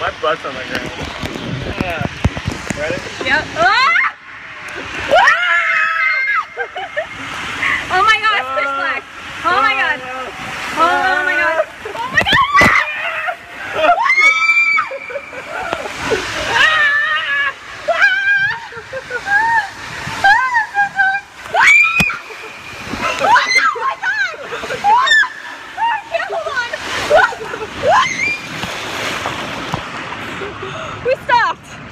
My butt's on the ground. Yeah. Ready? Yep. Ah! we stopped.